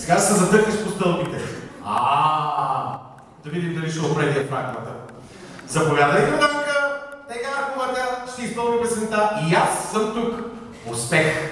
Сега се задъхаш по стълбите. А, да видим дали ще опре диафрагмата. Заповядай, Храданка, тега аркувата, ще изпълни песента и аз съм тук. Успех!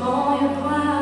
Моя план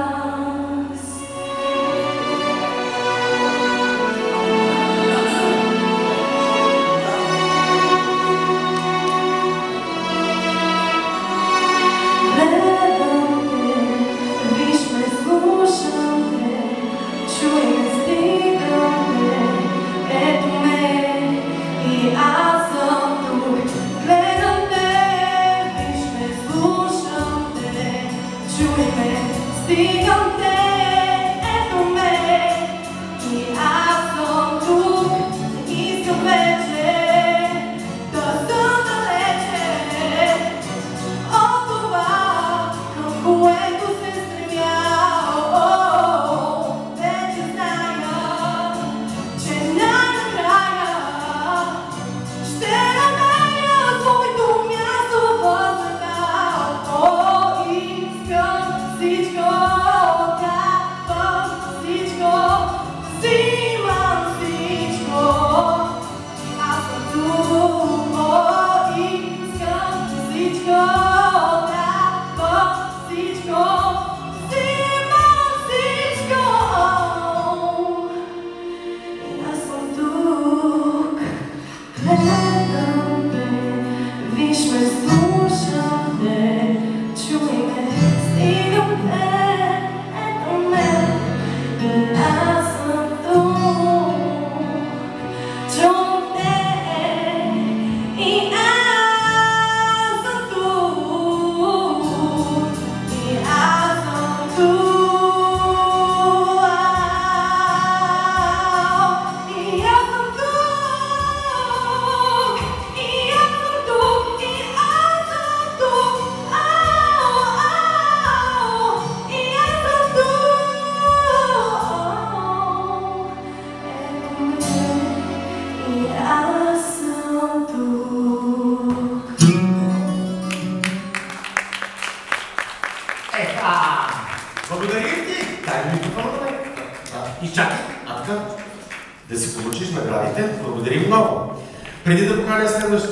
Благодарим ти! Дай ми микрофона, бе. И чакай. А да си получиш наградите. Благодарим много. Преди да поканя следващия